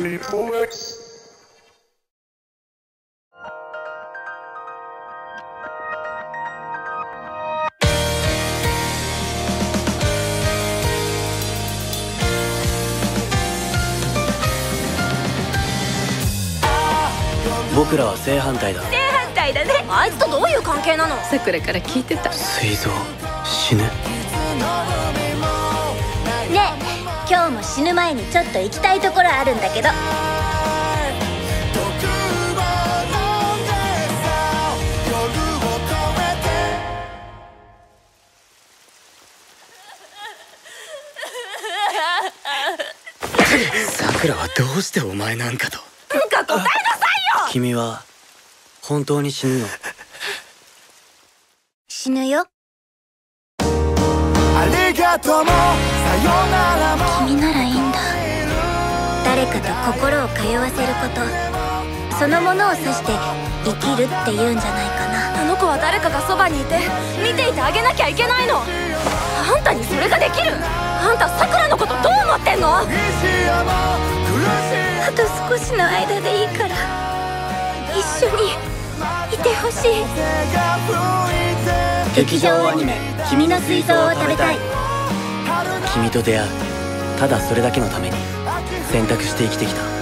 Reports. 僕らは正反対だ。正反対だね。あいつとどういう関係なの？さくらから聞いてた。膵臓死ぬ今日も死ぬ前にちょっと行きたいところあるんだけど。さくらはどうしてお前なんかと。なんか答えなさいよ！君は本当に死ぬの？死ぬよ。ありがとうも。さよならも心を通わせること。そのものを指して生きるって言うんじゃないかな。あの子は誰かがそばにいて見ていてあげなきゃいけないの。あんたにそれができる。あんたさくらのことどう思ってんの。あと少しの間でいいから一緒にいてほしい。劇場アニメ「君の膵臓を食べたい」君と出会うただそれだけのために選択して生きてきた。